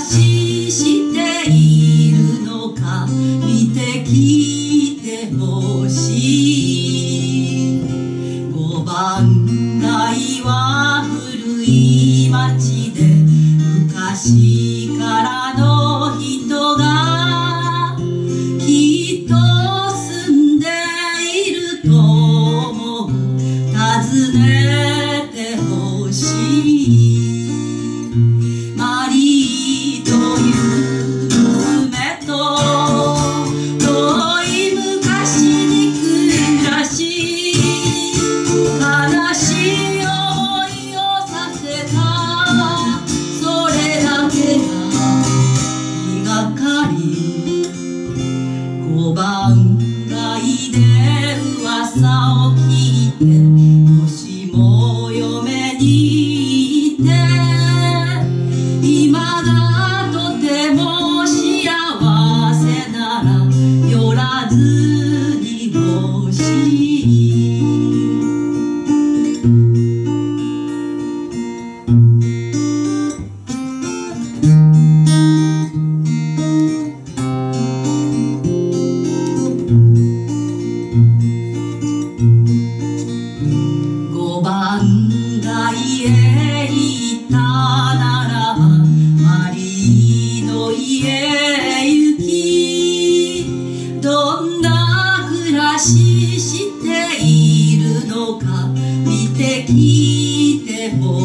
話しているのか見てきてほしい。五番街は古い町で昔からの人がきっと住んでいると思う。尋ねらマリーの家へ行きどんな暮らししているのか見てきても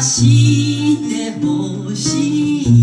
してほしい